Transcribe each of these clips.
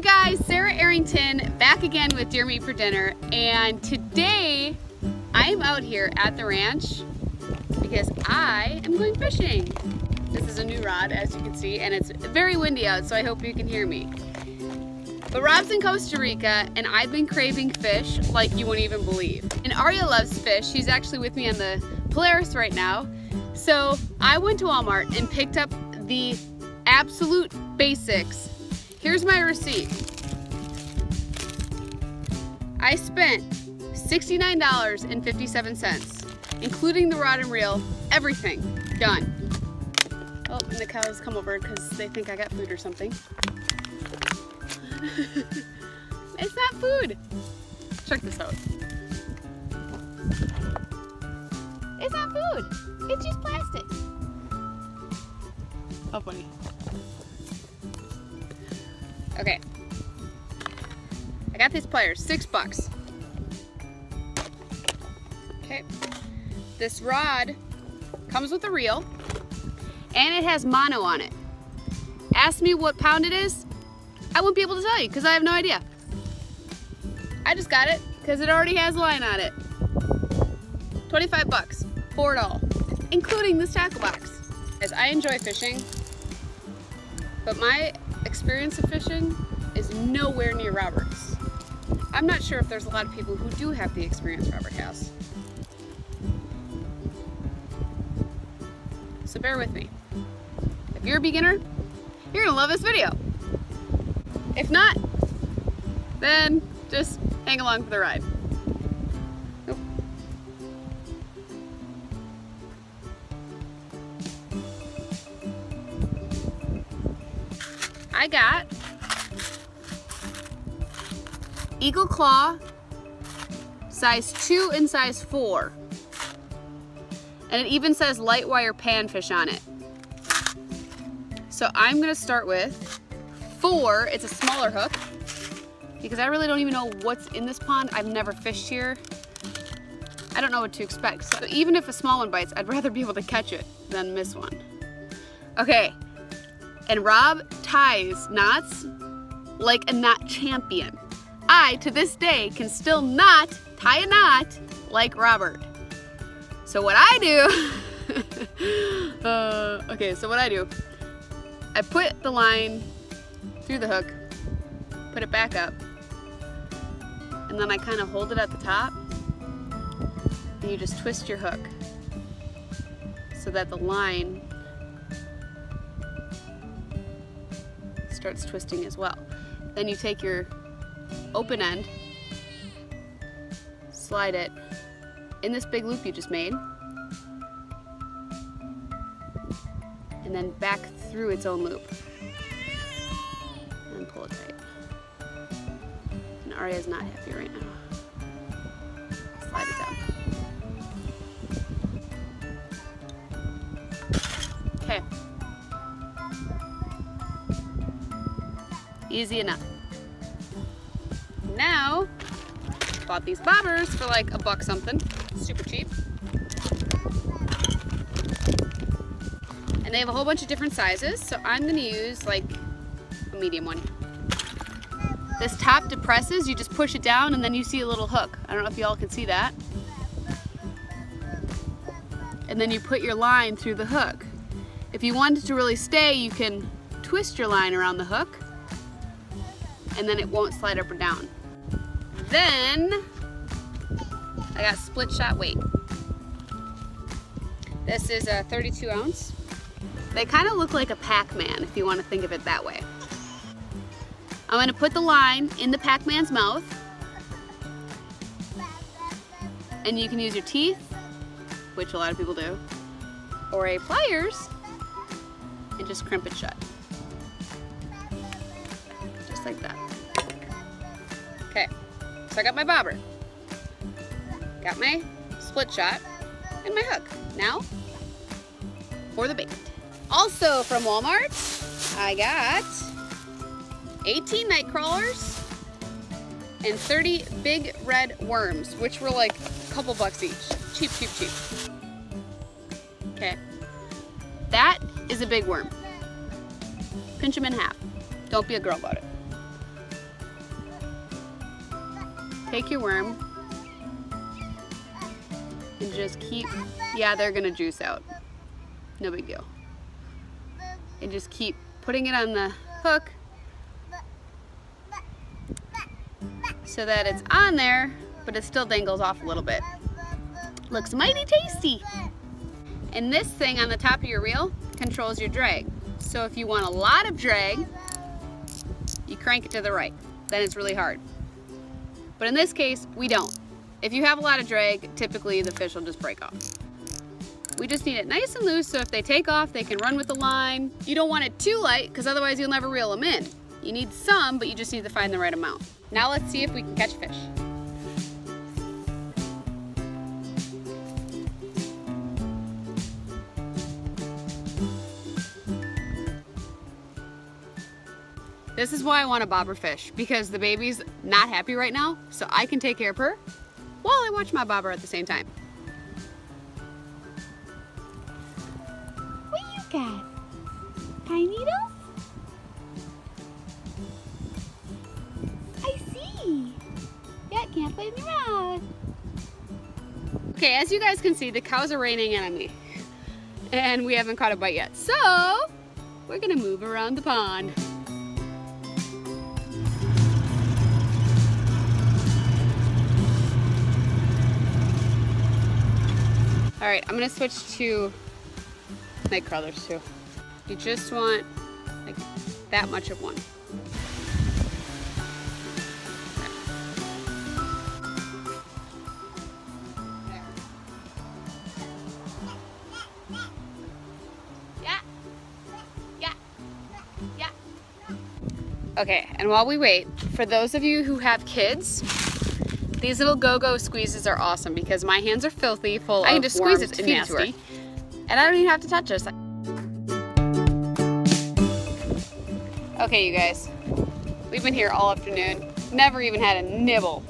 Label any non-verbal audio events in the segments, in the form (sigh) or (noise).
you guys, Sarah Arrington back again with Deer Meat for Dinner and today I'm out here at the ranch because I am going fishing. This is a new rod as you can see and it's very windy out so I hope you can hear me. But Rob's in Costa Rica and I've been craving fish like you wouldn't even believe. And Aria loves fish. She's actually with me on the Polaris right now. So I went to Walmart and picked up the absolute basics. Here's my receipt. I spent $69.57, including the rod and reel, everything done. Oh, and the cows come over because they think I got food or something. (laughs) it's not food. Check this out. It's not food. It's just plastic. How funny. Okay. I got these pliers, six bucks. Okay. This rod comes with a reel and it has mono on it. Ask me what pound it is, I wouldn't be able to tell you because I have no idea. I just got it because it already has line on it. 25 bucks for it all, including this tackle box. As I enjoy fishing, but my experience of fishing is nowhere near Robert's. I'm not sure if there's a lot of people who do have the experience Robert has. So bear with me. If you're a beginner, you're gonna love this video. If not, then just hang along for the ride. I got Eagle Claw, size 2 and size 4. And it even says light wire panfish on it. So I'm gonna start with 4, it's a smaller hook, because I really don't even know what's in this pond. I've never fished here. I don't know what to expect. So even if a small one bites, I'd (laughs) rather be able to catch it than miss one. Okay, and Rob ties knots like a knot champion. I, to this day, can still not tie a knot like Robert. So what I do, (laughs) uh, okay, so what I do, I put the line through the hook, put it back up, and then I kind of hold it at the top, and you just twist your hook so that the line starts twisting as well. Then you take your open end, slide it in this big loop you just made, and then back through its own loop. And pull it tight. And Aria's not happy right now. Slide it down. Easy enough. Now, bought these bobbers for like a buck something, super cheap. And they have a whole bunch of different sizes, so I'm gonna use like a medium one. This top depresses, you just push it down and then you see a little hook. I don't know if y'all can see that. And then you put your line through the hook. If you want it to really stay, you can twist your line around the hook and then it won't slide up or down. Then I got split shot weight. This is a 32 ounce. They kind of look like a Pac-Man if you want to think of it that way. I'm going to put the line in the Pac-Man's mouth. And you can use your teeth, which a lot of people do, or a pliers, and just crimp it shut. Just like that. Okay, so I got my bobber, got my split shot, and my hook. Now, for the bait. Also from Walmart, I got 18 night crawlers and 30 big red worms, which were like a couple bucks each. Cheap, cheap, cheap. Okay. That is a big worm. Pinch them in half. Don't be a girl about it. Take your worm and just keep, yeah, they're gonna juice out. No big deal. And just keep putting it on the hook so that it's on there, but it still dangles off a little bit. Looks mighty tasty. And this thing on the top of your reel controls your drag. So if you want a lot of drag, you crank it to the right. Then it's really hard. But in this case, we don't. If you have a lot of drag, typically the fish will just break off. We just need it nice and loose so if they take off, they can run with the line. You don't want it too light because otherwise you'll never reel them in. You need some, but you just need to find the right amount. Now let's see if we can catch fish. This is why I want a bobber fish, because the baby's not happy right now, so I can take care of her while I watch my bobber at the same time. What you got? Pine needles? I see. Yeah, can't play me around. Okay, as you guys can see, the cows are raining in on me. And we haven't caught a bite yet. So, we're gonna move around the pond. All right, I'm gonna switch to night crawlers too. You just want like that much of one. Okay, and while we wait, for those of you who have kids, these little go-go squeezes are awesome because my hands are filthy, full I of can just squeeze it and feed it to her. nasty, and I don't even have to touch this. Okay, you guys, we've been here all afternoon, never even had a nibble.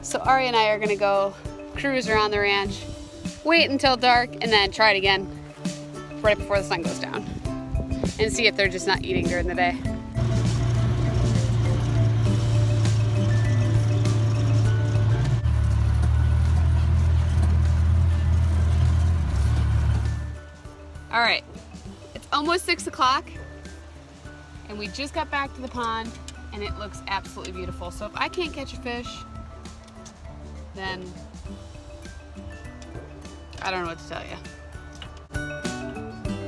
So Ari and I are gonna go cruise around the ranch, wait until dark, and then try it again right before the sun goes down, and see if they're just not eating during the day. All right, it's almost six o'clock and we just got back to the pond and it looks absolutely beautiful. So if I can't catch a fish, then I don't know what to tell you.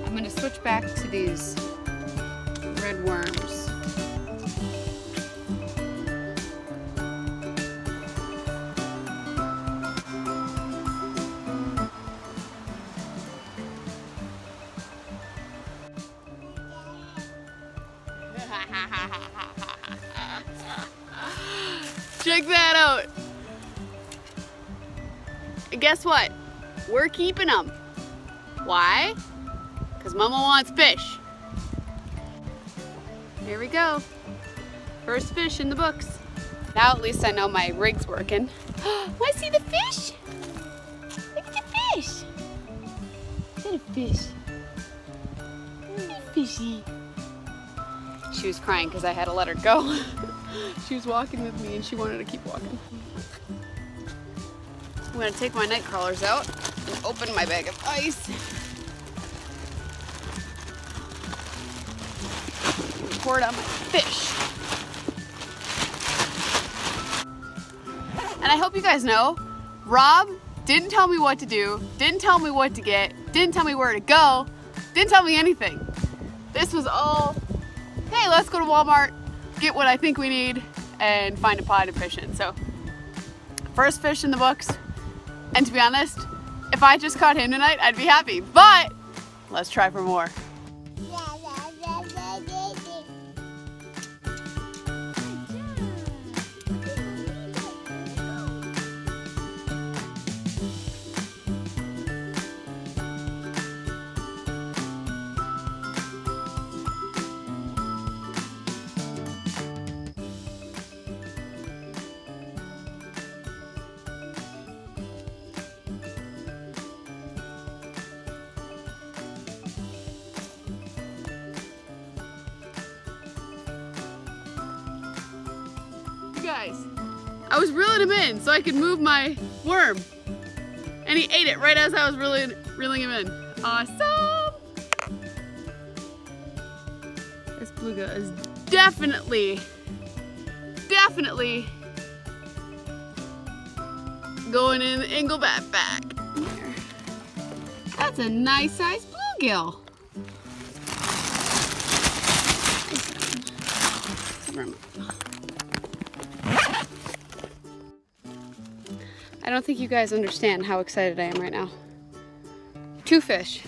I'm gonna switch back to these red worms. Check that out. Guess what? We're keeping them. Why? Because Mama wants fish. Here we go. First fish in the books. Now at least I know my rig's working. (gasps) I see the fish. Look at the fish. Is that a fish? Fishy. She was crying because I had to let her go. (laughs) she was walking with me and she wanted to keep walking. I'm gonna take my night crawlers out and open my bag of ice. And pour it on my fish. And I hope you guys know, Rob didn't tell me what to do, didn't tell me what to get, didn't tell me where to go, didn't tell me anything. This was all, hey, let's go to Walmart, get what I think we need, and find a pod to fish in. So, first fish in the books. And to be honest, if I just caught him tonight, I'd be happy. But let's try for more. You guys, I was reeling him in so I could move my worm. And he ate it right as I was reeling, reeling him in. Awesome! This bluegill is definitely, definitely going in the Engel backpack. That's a nice sized bluegill. I don't think you guys understand how excited I am right now. Two fish.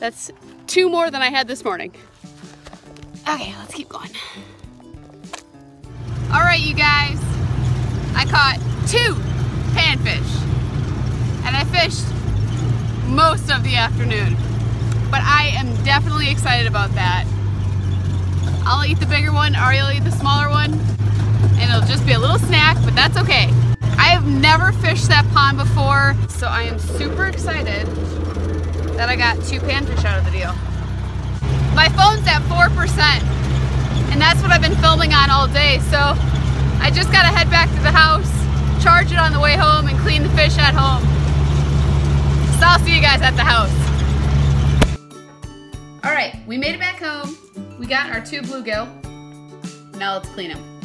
That's two more than I had this morning. Okay, let's keep going. All right, you guys. I caught two panfish. And I fished most of the afternoon. But I am definitely excited about that. I'll eat the bigger one, Ari will eat the smaller one, and it'll just be a little snack, but that's okay. I have never fished that pond before, so I am super excited that I got two panfish out of the deal. My phone's at 4%, and that's what I've been filming on all day, so I just gotta head back to the house, charge it on the way home, and clean the fish at home. So I'll see you guys at the house. All right, we made it back home. We got our two bluegill. Now let's clean them.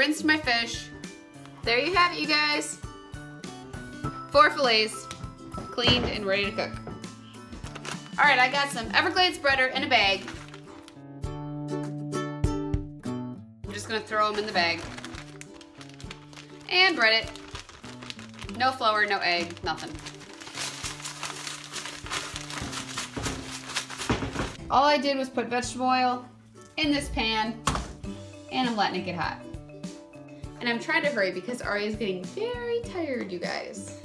Rinsed my fish. There you have it, you guys. Four fillets, cleaned and ready to cook. All right, I got some Everglades breader in a bag. I'm just gonna throw them in the bag. And bread it. No flour, no egg, nothing. All I did was put vegetable oil in this pan and I'm letting it get hot. And I'm trying to hurry because Ari is getting very tired, you guys.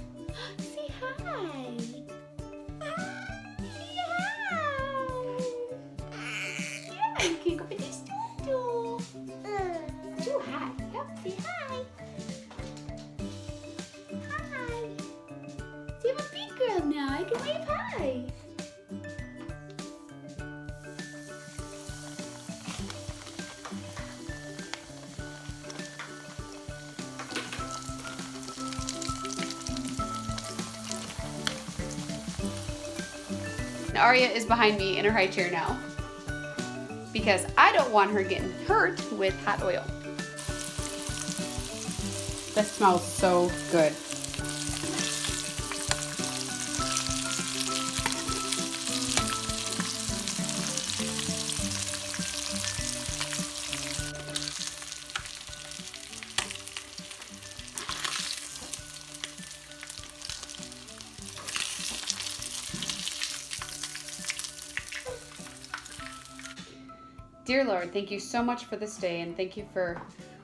And Aria is behind me in her high chair now because I don't want her getting hurt with hot oil. That smells so good. Dear Lord, thank you so much for this day and thank you for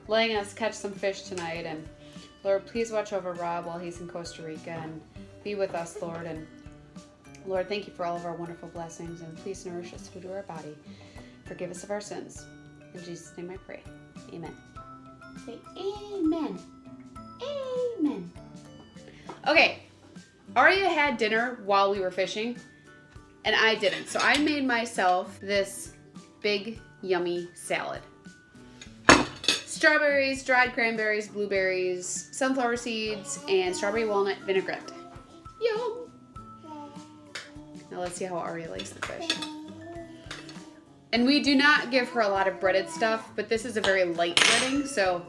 letting us catch some fish tonight. And Lord, please watch over Rob while he's in Costa Rica and be with us, Lord. And Lord, thank you for all of our wonderful blessings and please nourish us food to our body. Forgive us of our sins. In Jesus' name I pray. Amen. Say amen. Amen. Okay, Aria had dinner while we were fishing, and I didn't. So I made myself this big, yummy salad. Strawberries, dried cranberries, blueberries, sunflower seeds, and strawberry walnut vinaigrette. Yum! Now let's see how Aria likes the fish. And we do not give her a lot of breaded stuff, but this is a very light breading, so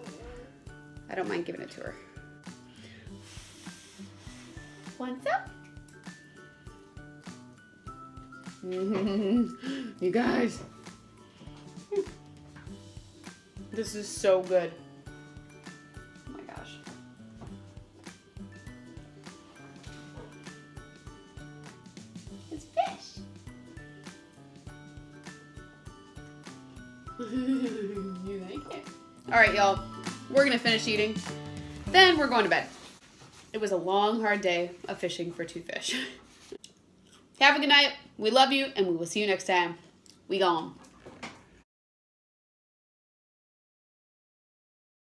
I don't mind giving it to her. What's up? (laughs) you guys. This is so good. Oh my gosh. It's fish. (laughs) you like it? All right, y'all. We're gonna finish eating. Then we're going to bed. It was a long, hard day of fishing for two fish. (laughs) Have a good night. We love you, and we will see you next time. We gone.